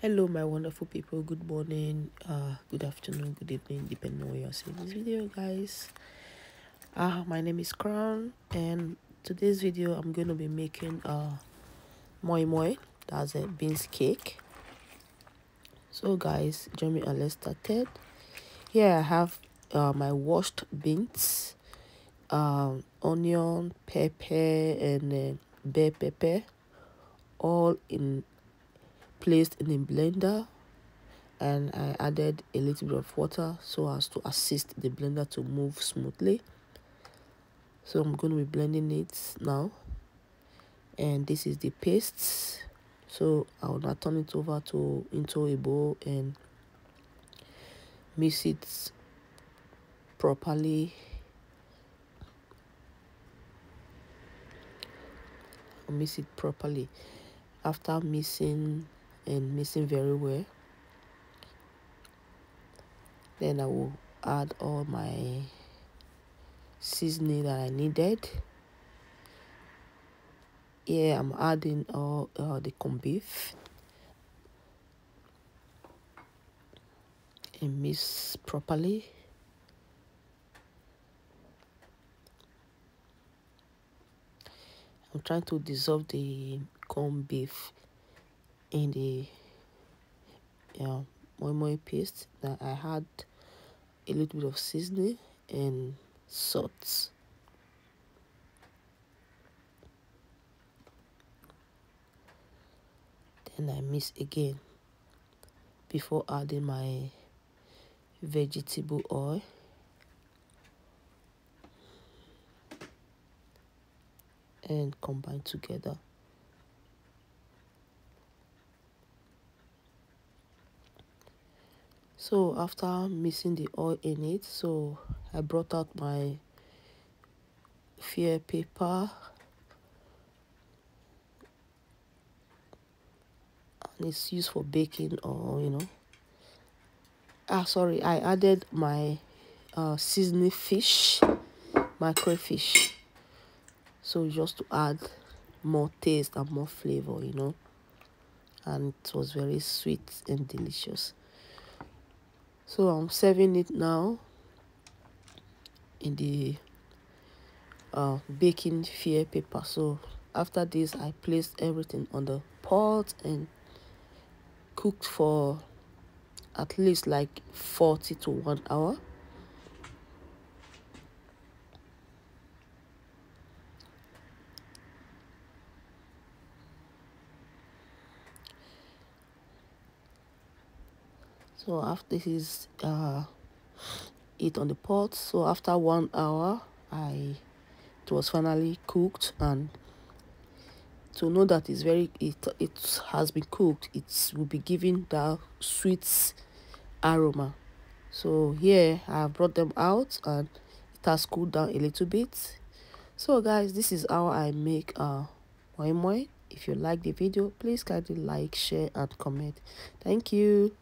hello my wonderful people. Good morning uh good afternoon good evening depending on where you're seeing this video guys. Uh my name is crown and today's video i'm going to be making uh moi moi that's a beans cake. So guys join me and let's start it here i have uh my washed beans um onion pepper and uh, bell pepper all in placed in a blender and I added a little bit of water so as to assist the blender to move smoothly. So I'm going to be blending it now. And this is the paste. So I'll now turn it over to into a bowl and mix it properly. Mix it properly. After mixing and mixing very well. Then I will add all my seasoning that I needed. Here I'm adding all uh, the corned beef. And mix properly. I'm trying to dissolve the corned beef in the yeah, moi moi paste that I had a little bit of seasoning and salt. Then I mix again before adding my vegetable oil. and combine together. So after mixing the oil in it so i brought out my fear paper. And it's used for baking or you know. Ah sorry i added my uh, seasoning fish my crayfish so just to add more taste and more flavor you know. And it was very sweet and delicious so i'm serving it now in the uh, baking fair paper. So after this i placed everything on the pot and cooked for at least like 40 to 1 hour so after this is uh it on the pot so after one hour i it was finally cooked and to know that it's very it it has been cooked it will be giving that sweet aroma. So here i have brought them out and it has cooled down a little bit. So guys this is how i make uh moi moi. If you like the video please kindly like share and comment. Thank you